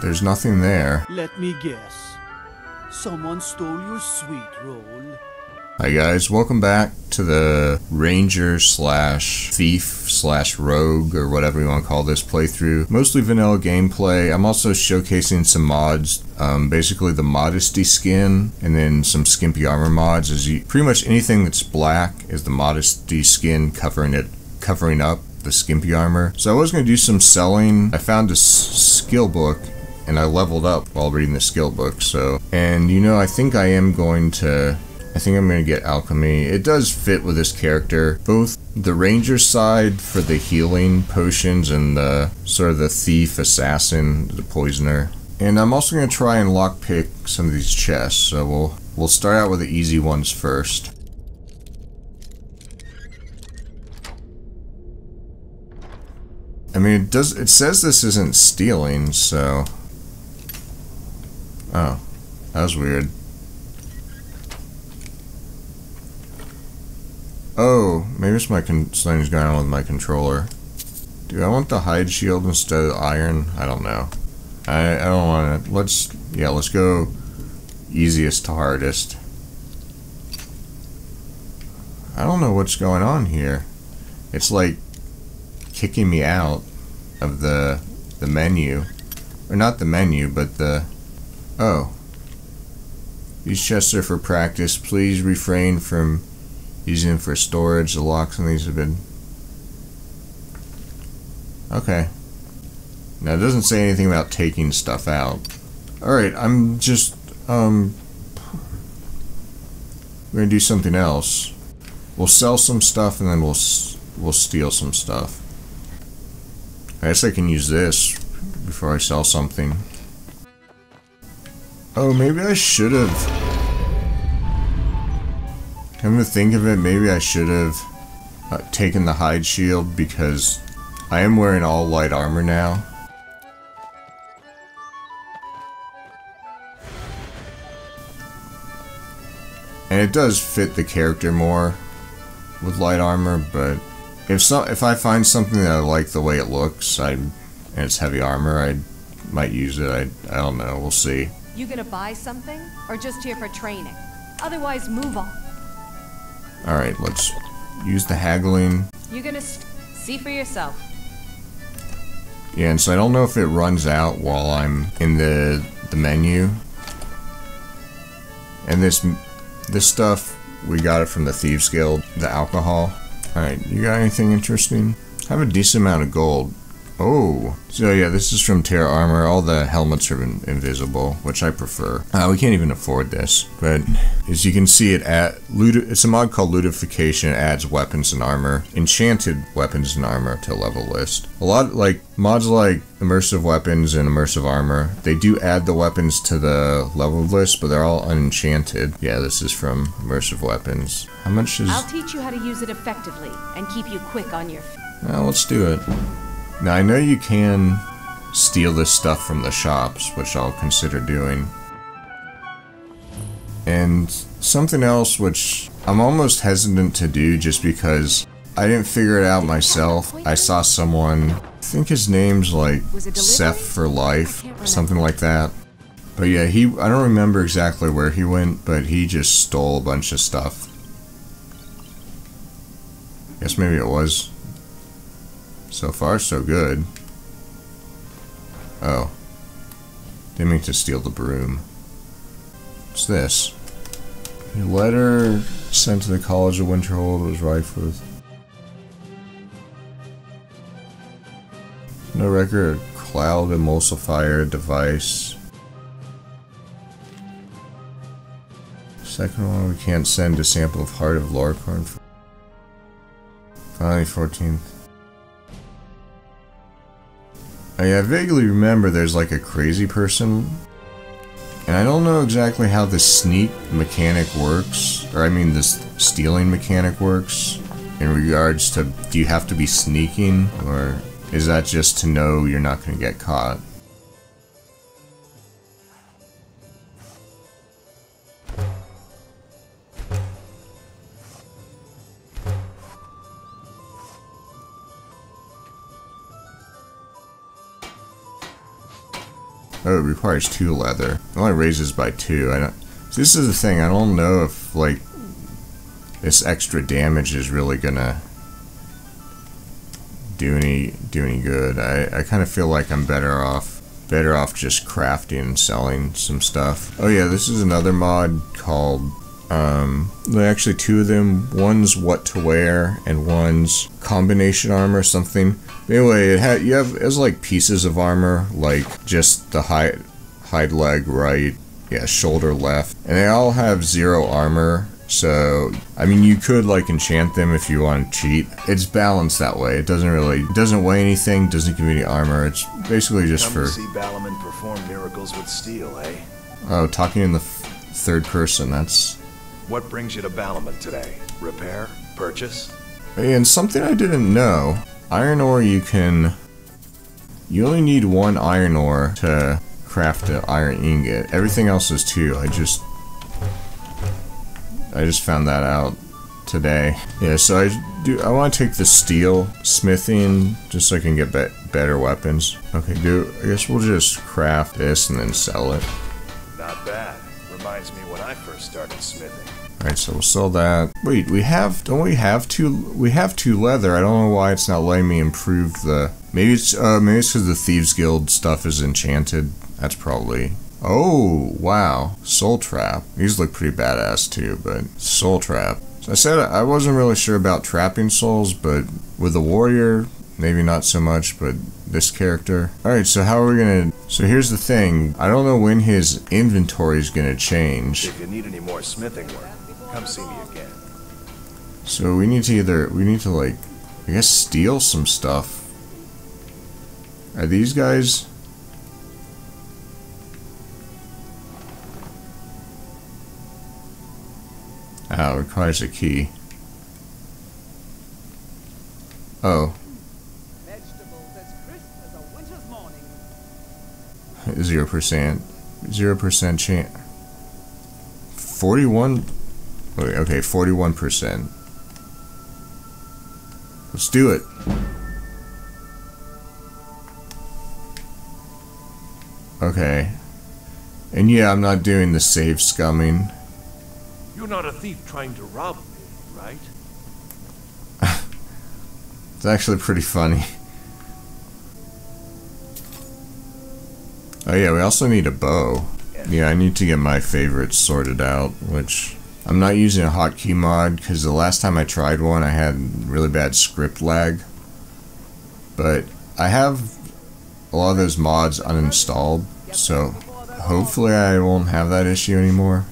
there's nothing there. Let me guess. Someone stole your sweet roll. Hi guys, welcome back to the Ranger slash Thief slash Rogue or whatever you want to call this playthrough. Mostly vanilla gameplay. I'm also showcasing some mods, um, basically the Modesty skin and then some Skimpy armor mods. As you, pretty much anything that's black is the Modesty skin covering it, covering up the Skimpy armor. So I was going to do some selling. I found a skill book and I leveled up while reading the skill book. So, and you know, I think I am going to I think I'm going to get Alchemy. It does fit with this character. Both the Ranger side for the healing potions and the sort of the thief, assassin, the poisoner. And I'm also going to try and lockpick some of these chests. So we'll we'll start out with the easy ones first. I mean, it does. It says this isn't stealing, so. Oh, that was weird. Oh, maybe it's my something's going on with my controller. Do I want the hide shield instead of iron? I don't know. I, I don't want to. Let's, yeah, let's go easiest to hardest. I don't know what's going on here. It's like kicking me out of the the menu. Or not the menu, but the... Oh. These chests are for practice. Please refrain from using them for storage. The locks on these have been... Okay. Now, it doesn't say anything about taking stuff out. Alright, I'm just, um... We're gonna do something else. We'll sell some stuff and then we'll, we'll steal some stuff. I guess I can use this before I sell something. Oh, maybe I should have... Come to think of it, maybe I should have uh, taken the hide shield because I am wearing all light armor now. And it does fit the character more with light armor, but if so, if I find something that I like the way it looks, I and it's heavy armor, I might use it. I I don't know. We'll see. You gonna buy something, or just here for training? Otherwise, move on. Alright, let's use the haggling. You're gonna see for yourself. Yeah, and so I don't know if it runs out while I'm in the the menu. And this this stuff, we got it from the Thieves Guild, the alcohol. Alright, you got anything interesting? I have a decent amount of gold. Oh, so yeah, this is from TERA Armor. All the helmets are in invisible, which I prefer. Uh, we can't even afford this, but as you can see, it at it's a mod called Lootification. It adds weapons and armor, enchanted weapons and armor to level list. A lot like mods like immersive weapons and immersive armor. They do add the weapons to the level list, but they're all unenchanted. Yeah, this is from immersive weapons. How much is? I'll teach you how to use it effectively and keep you quick on your. Well, let's do it. Now I know you can steal this stuff from the shops, which I'll consider doing. And something else which I'm almost hesitant to do just because I didn't figure it out myself. I saw someone, I think his name's like Seth for Life, something like that. But yeah, he I don't remember exactly where he went, but he just stole a bunch of stuff. Guess maybe it was so far, so good. Oh. Didn't mean to steal the broom. What's this? A letter sent to the College of Winterhold was rife with... No record of cloud emulsifier device. Second one, we can't send a sample of Heart of Lorkhan. Finally, 14th. I, I vaguely remember there's like a crazy person, and I don't know exactly how the sneak mechanic works, or I mean this stealing mechanic works, in regards to do you have to be sneaking, or is that just to know you're not going to get caught? It requires two leather. It only raises by two. I don't. This is the thing. I don't know if like this extra damage is really gonna do any do any good. I I kind of feel like I'm better off better off just crafting and selling some stuff. Oh yeah, this is another mod called um, actually two of them. One's what to wear, and one's combination armor, or something. Anyway, it had you have it has like pieces of armor, like just the hide hide leg right, yeah, shoulder left, and they all have zero armor. So I mean, you could like enchant them if you want to cheat. It's balanced that way. It doesn't really it doesn't weigh anything, doesn't give you any armor. It's basically just Come for to see Balimund perform miracles with steel, eh? oh talking in the f- third person. That's What brings you to Balimund today? Repair? Purchase? And something I didn't know, iron ore you can you only need one iron ore to craft an iron ingot. Everything else is two. I just I just found that out today. Yeah, so I do I want to take the steel smithing just so I can get be- better weapons. Okay, do I guess we'll just craft this and then sell it. Not bad. Reminds me when I first started smithing. Alright, so we'll sell that. Wait, we have, don't we have two, we have two leather. I don't know why it's not letting me improve the, maybe it's, uh, maybe it's because the Thieves Guild stuff is enchanted. That's probably, oh, wow. Soul Trap. These look pretty badass too, but Soul Trap. So I said I wasn't really sure about trapping souls, but with the warrior, maybe not so much, but this character. Alright, so how are we gonna, so here's the thing. I don't know when his inventory is gonna change. If you need any more smithing work, come see me again. So we need to either we need to like I guess steal some stuff. Are these guys Oh, requires a key. Oh, Vegetables as crisp as a winter's morning. zero percent. Zero percent chance. Forty-one. Okay, okay, forty-one percent. Let's do it. Okay. And yeah, I'm not doing the save scumming. You're not a thief trying to rob me, right? It's actually pretty funny. Oh yeah, we also need a bow. Yeah, I need to get my favorites sorted out, which I'm not using a hotkey mod because the last time I tried one I had really bad script lag. But I have a lot of those mods uninstalled, so hopefully I won't have that issue anymore.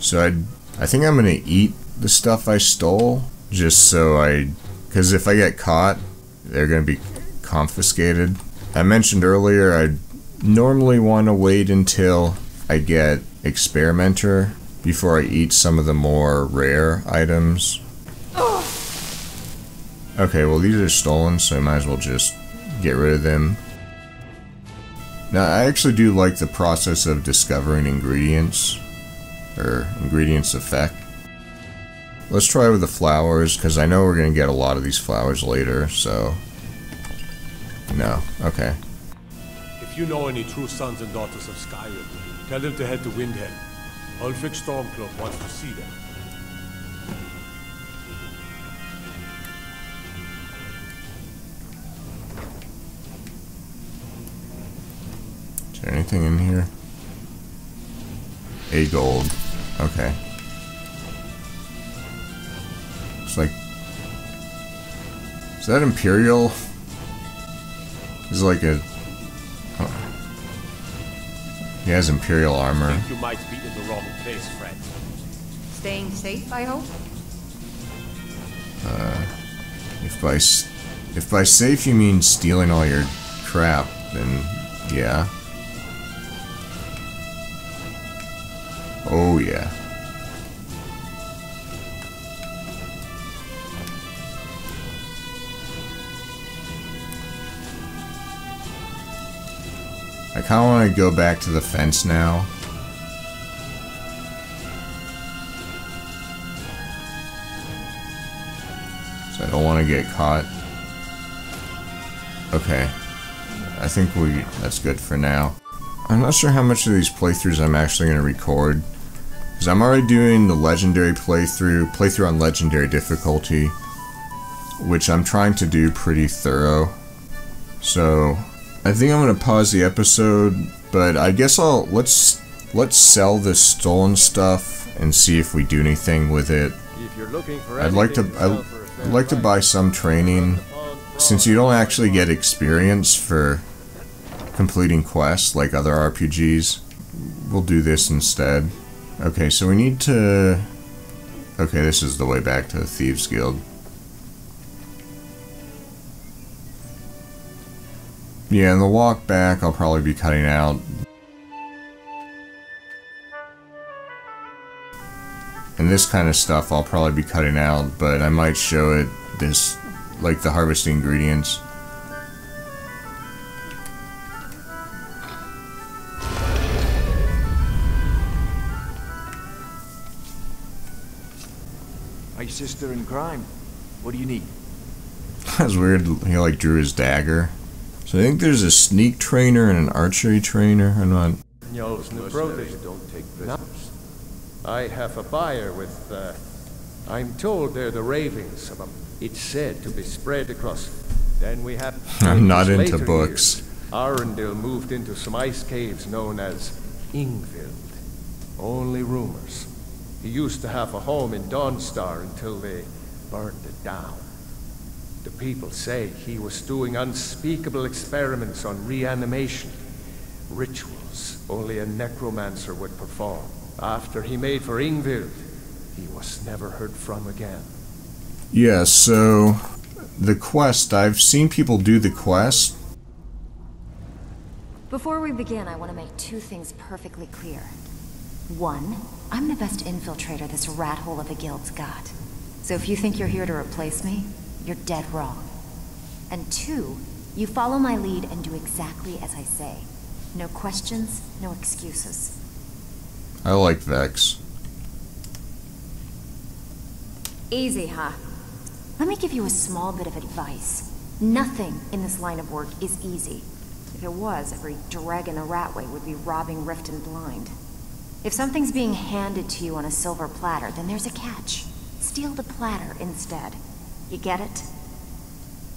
So I I think I'm gonna eat the stuff I stole just so I because if I get caught, they're gonna be confiscated. I mentioned earlier I normally want to wait until I get experimenter before I eat some of the more rare items. Okay, well these are stolen, so I might as well just get rid of them. Now I actually do like the process of discovering ingredients or ingredients effect. Let's try with the flowers because I know we're gonna get a lot of these flowers later. So no, okay. If you know any true sons and daughters of Skyrim, tell them to head to Windhelm. Ulfric Stormcloak wants to see them. Is there anything in here? A gold. Okay. It's like. Is that Imperial? Is like a. He has Imperial armor. Think you might be in the wrong place, friend. Staying safe, I hope? Uh, if by if by safe you mean stealing all your crap, then yeah. Oh yeah. I kind of want to go back to the fence now. So I don't want to get caught. Okay. I think we that's good for now. I'm not sure how much of these playthroughs I'm actually going to record. Because I'm already doing the legendary playthrough, playthrough on legendary difficulty, which I'm trying to do pretty thorough. So, I think I'm going to pause the episode, but I guess I'll, let's, let's sell this stolen stuff and see if we do anything with it. If you're looking for I'd like to, anything I'd, for a fair I'd like to buy some training, since you don't actually get experience for completing quests like other RPGs, we'll do this instead. Okay, so we need to. Okay, this is the way back to the Thieves Guild. Yeah, and the walk back I'll probably be cutting out. And this kind of stuff I'll probably be cutting out, but I might show it this, like the harvesting ingredients. My sister in crime. What do you need? That's weird. He like drew his dagger. So I think there's a sneak trainer and an archery trainer. I'm not. Njol's new protege. Don't take prisoners. I have a buyer with, uh, I'm told they're the ravings of a, it's said to be spread across. Then we have. I'm not into books. years, Arondil moved into some ice caves known as Yngvild. Only rumors. He used to have a home in Dawnstar until they burned it down. The people say he was doing unspeakable experiments on reanimation, rituals only a necromancer would perform. After he made for Yngvild, he was never heard from again. Yeah, so the quest, I've seen people do the quest. Before we begin, I want to make two things perfectly clear. One, I'm the best infiltrator this rat hole of a guild's got. So if you think you're here to replace me, you're dead wrong. And two, you follow my lead and do exactly as I say. No questions, no excuses. I like Vex. Easy, huh? Let me give you a small bit of advice. Nothing in this line of work is easy. If it was, every dragon the ratway would be robbing Riften Blind. If something's being handed to you on a silver platter, then there's a catch. Steal the platter instead. You get it?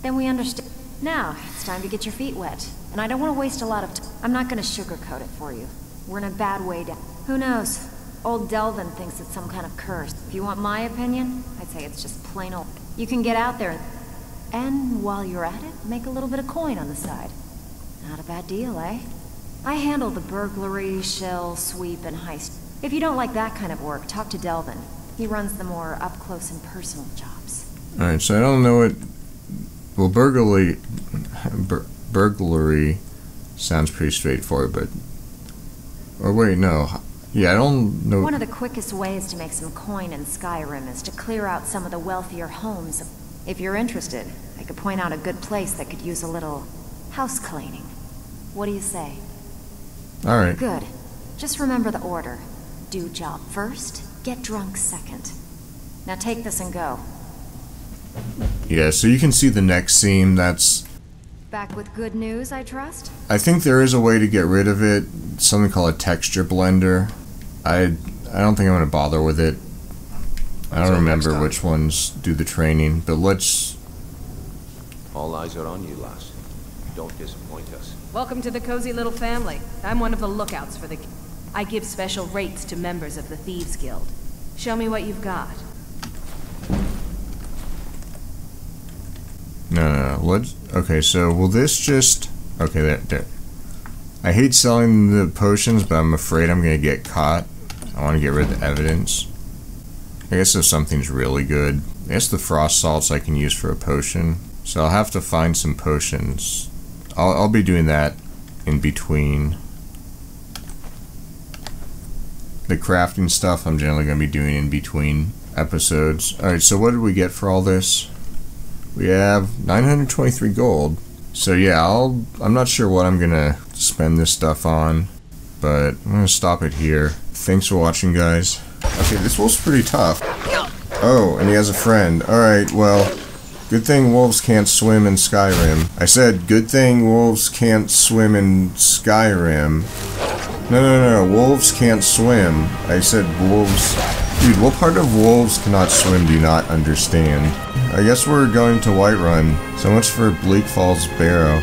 Then we understand. Now, it's time to get your feet wet. And I don't want to waste a lot of time. I'm not going to sugarcoat it for you. We're in a bad way down. Who knows? Old Delvin thinks it's some kind of curse. If you want my opinion, I'd say it's just plain old. You can get out there and, while you're at it, make a little bit of coin on the side. Not a bad deal, eh? I handle the burglary, shill, sweep, and heist. If you don't like that kind of work, talk to Delvin. He runs the more up-close and personal jobs. Alright, so I don't know what. Well, burglary. Bur- burglary sounds pretty straightforward, but. Or wait, no. Yeah, I don't know. One of the quickest ways to make some coin in Skyrim is to clear out some of the wealthier homes. If you're interested, I could point out a good place that could use a little house cleaning. What do you say? Alright. Good. Just remember the order. Do job first, get drunk second. Now take this and go. Yeah, so you can see the next seam. That's. Back with good news, I trust? I think there is a way to get rid of it. Something called a texture blender. I I don't think I'm gonna bother with it. I don't remember which ones do the training, but let's. All eyes are on you, lass. Don't disappoint us. Welcome to the cozy little family. I'm one of the lookouts for the. I give special rates to members of the Thieves Guild. Show me what you've got. No. Okay, so will this just? Okay, there. I hate selling the potions, but I'm afraid I'm gonna get caught. I want to get rid of the evidence. I guess if something's really good, I guess the frost salts I can use for a potion. So I'll have to find some potions. I'll, I'll be doing that in between. The crafting stuff I'm generally going to be doing in between episodes. Alright, so what did we get for all this? We have 923 gold. So yeah, I'll I'm not sure what I'm going to spend this stuff on, but I'm going to stop it here. Thanks for watching, guys. Okay, this wolf's pretty tough. Oh, and he has a friend. Alright, well, good thing wolves can't swim in Skyrim. I said, good thing wolves can't swim in Skyrim. No, no, no, wolves can't swim. I said wolves. Dude, what part of wolves cannot swim do you not understand? I guess we're going to Whiterun. So much for Bleak Falls Barrow.